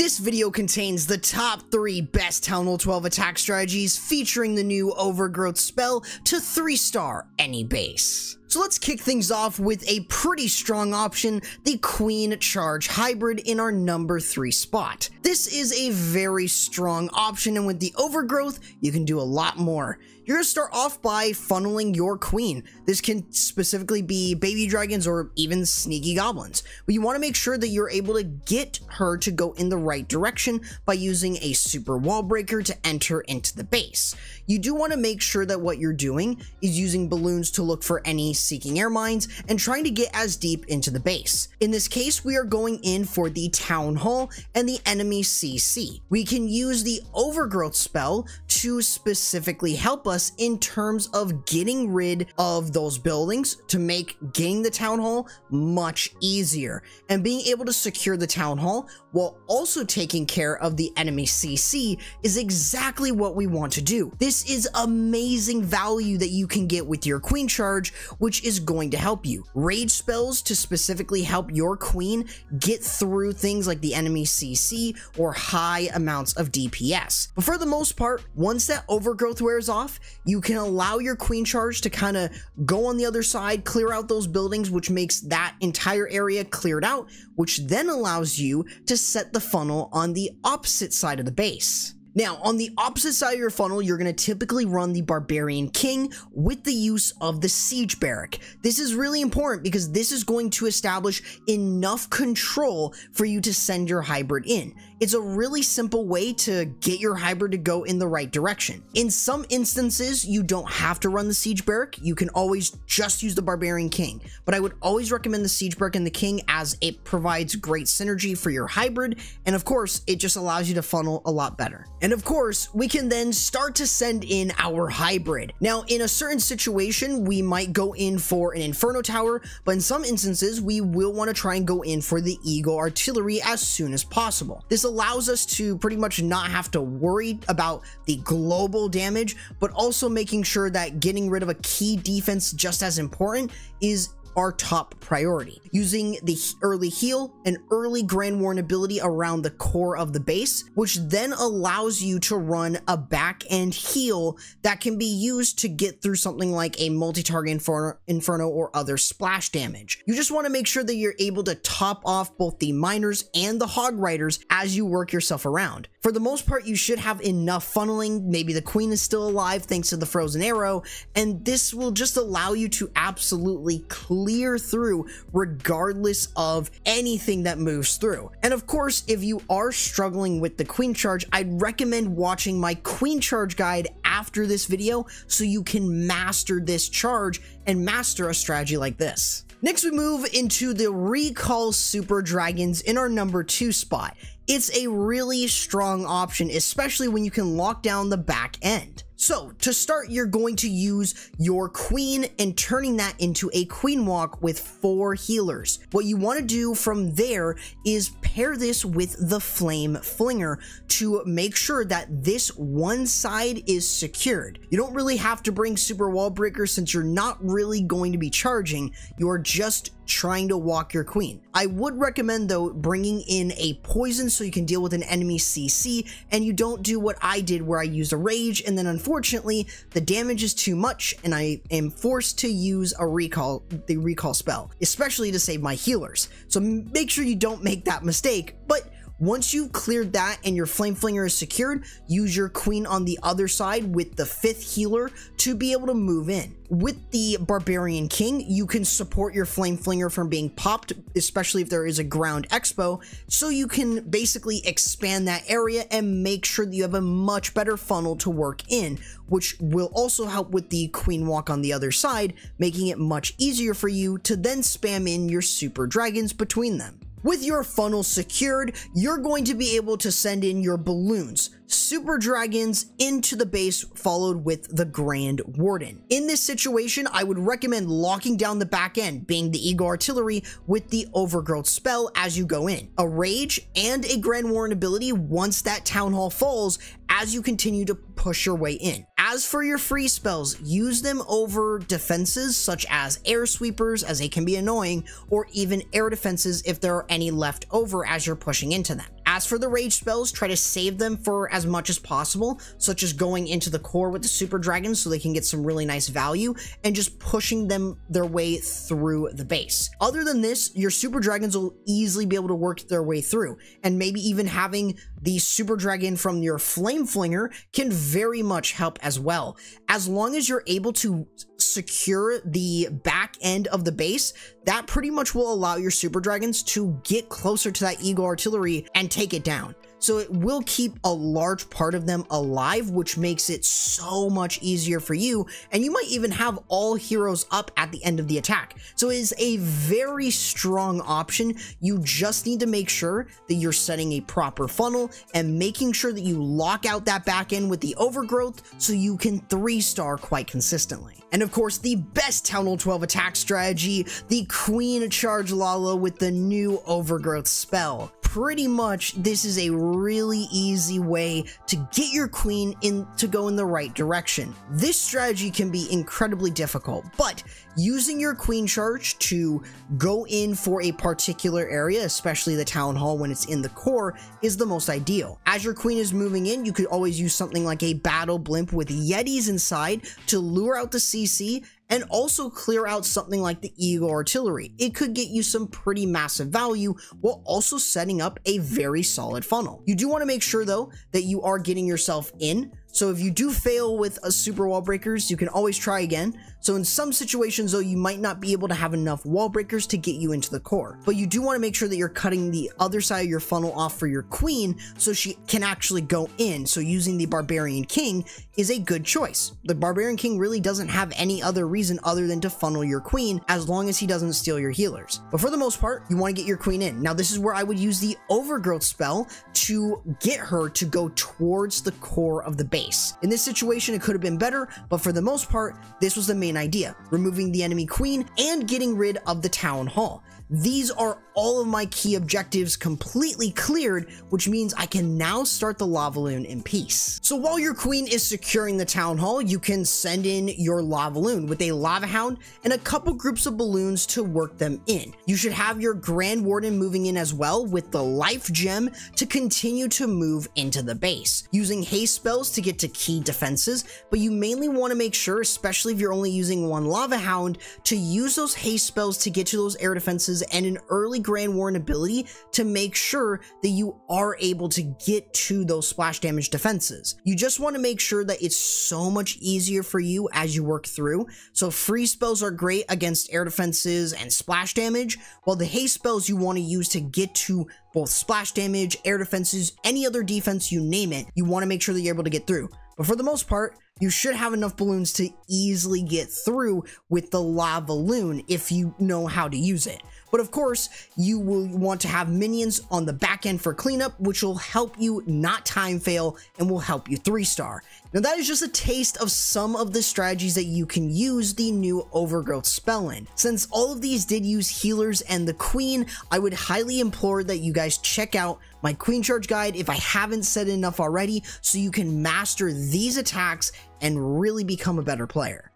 This video contains the top 3 best Town Hall 12 attack strategies featuring the new Overgrowth spell to 3 star any base. So let's kick things off with a pretty strong option, the Queen Charge Hybrid in our number 3 spot. This is a very strong option and with the Overgrowth, you can do a lot more. You're going to start off by funneling your queen. This can specifically be baby dragons or even sneaky goblins. But you want to make sure that you're able to get her to go in the right direction by using a super wall breaker to enter into the base. You do want to make sure that what you're doing is using balloons to look for any seeking air mines and trying to get as deep into the base. In this case, we are going in for the town hall and the enemy CC. We can use the overgrowth spell to specifically help us in terms of getting rid of those buildings to make getting the town hall much easier and being able to secure the town hall while also taking care of the enemy CC is exactly what we want to do. This is amazing value that you can get with your queen charge, which is going to help you. Rage spells to specifically help your queen get through things like the enemy CC or high amounts of DPS. But for the most part, once that overgrowth wears off, you can allow your queen charge to kind of go on the other side, clear out those buildings, which makes that entire area cleared out, which then allows you to set the funnel on the opposite side of the base. Now, on the opposite side of your funnel, you're going to typically run the Barbarian King with the use of the Siege Barrack. This is really important because this is going to establish enough control for you to send your hybrid in. It's a really simple way to get your hybrid to go in the right direction. In some instances, you don't have to run the Siege Barrack. You can always just use the Barbarian King, but I would always recommend the Siege Barrack and the King as it provides great synergy for your hybrid, and of course, it just allows you to funnel a lot better. And of course, we can then start to send in our hybrid. Now, in a certain situation, we might go in for an Inferno Tower, but in some instances, we will want to try and go in for the Eagle Artillery as soon as possible. This allows us to pretty much not have to worry about the global damage, but also making sure that getting rid of a key defense just as important is our top priority. Using the early heal and early Grand Warden ability around the core of the base, which then allows you to run a back end heal that can be used to get through something like a multi-target inferno, inferno or other splash damage. You just want to make sure that you're able to top off both the miners and the hog riders as you work yourself around. For the most part, you should have enough funneling. Maybe the queen is still alive thanks to the frozen arrow, and this will just allow you to absolutely clear through regardless of anything that moves through. And of course, if you are struggling with the queen charge, I'd recommend watching my queen charge guide after this video so you can master this charge and master a strategy like this. Next, we move into the Recall Super Dragons in our number two spot. It's a really strong option, especially when you can lock down the back end. So to start, you're going to use your queen and turning that into a queen walk with four healers. What you want to do from there is pair this with the flame flinger to make sure that this one side is secured. You don't really have to bring super wall breaker since you're not really going to be charging. You're just trying to walk your queen. I would recommend though bringing in a poison so you can deal with an enemy CC and you don't do what I did where I used a rage and then unfortunately the damage is too much and I am forced to use a recall, the recall spell, especially to save my healers. So make sure you don't make that mistake, but once you've cleared that and your Flame Flinger is secured, use your Queen on the other side with the fifth healer to be able to move in. With the Barbarian King, you can support your Flame Flinger from being popped, especially if there is a ground expo, so you can basically expand that area and make sure that you have a much better funnel to work in, which will also help with the Queen Walk on the other side, making it much easier for you to then spam in your Super Dragons between them. With your funnel secured, you're going to be able to send in your balloons, super dragons into the base followed with the Grand Warden. In this situation, I would recommend locking down the back end, being the Eagle Artillery with the Overgrowth spell as you go in. A Rage and a Grand Warden ability once that Town Hall falls as you continue to push your way in. As for your free spells, use them over defenses such as air sweepers as they can be annoying, or even air defenses if there are any left over as you're pushing into them. As for the rage spells, try to save them for as much as possible, such as going into the core with the super dragons so they can get some really nice value and just pushing them their way through the base. Other than this, your super dragons will easily be able to work their way through and maybe even having the super dragon from your flame flinger can very much help as well. As long as you're able to secure the back end of the base, that pretty much will allow your super dragons to get closer to that eagle artillery and take it down so it will keep a large part of them alive, which makes it so much easier for you, and you might even have all heroes up at the end of the attack. So it is a very strong option. You just need to make sure that you're setting a proper funnel and making sure that you lock out that back end with the overgrowth so you can three star quite consistently. And of course, the best Town Hall 12 attack strategy, the Queen Charge Lalo with the new Overgrowth spell pretty much this is a really easy way to get your queen in to go in the right direction. This strategy can be incredibly difficult, but using your queen charge to go in for a particular area, especially the town hall when it's in the core, is the most ideal. As your queen is moving in, you could always use something like a battle blimp with yetis inside to lure out the CC and also clear out something like the Eagle Artillery. It could get you some pretty massive value while also setting up a very solid funnel. You do want to make sure though that you are getting yourself in so if you do fail with a super wall breakers, you can always try again. So in some situations though, you might not be able to have enough wall breakers to get you into the core. But you do want to make sure that you're cutting the other side of your funnel off for your queen so she can actually go in. So using the Barbarian King is a good choice. The Barbarian King really doesn't have any other reason other than to funnel your queen as long as he doesn't steal your healers. But for the most part, you want to get your queen in. Now this is where I would use the Overgrowth spell to get her to go towards the core of the base. In this situation, it could have been better, but for the most part, this was the main idea, removing the enemy queen and getting rid of the town hall. These are all of my key objectives completely cleared, which means I can now start the Lavaloon in peace. So while your queen is securing the town hall, you can send in your Lavaloon with a lava hound and a couple groups of balloons to work them in. You should have your Grand Warden moving in as well with the life gem to continue to move into the base, using haste spells to get to key defenses, but you mainly want to make sure, especially if you're only using one lava hound, to use those haste spells to get to those air defenses and an early Grand Warden ability to make sure that you are able to get to those splash damage defenses. You just want to make sure that it's so much easier for you as you work through. So free spells are great against air defenses and splash damage, while the haste spells you want to use to get to both splash damage, air defenses, any other defense, you name it, you want to make sure that you're able to get through. But for the most part, you should have enough balloons to easily get through with the Lavaloon if you know how to use it. But of course, you will want to have minions on the back end for cleanup, which will help you not time fail and will help you three star. Now that is just a taste of some of the strategies that you can use the new Overgrowth spell in. Since all of these did use healers and the Queen, I would highly implore that you guys check out my Queen Charge guide if I haven't said enough already so you can master these attacks and really become a better player.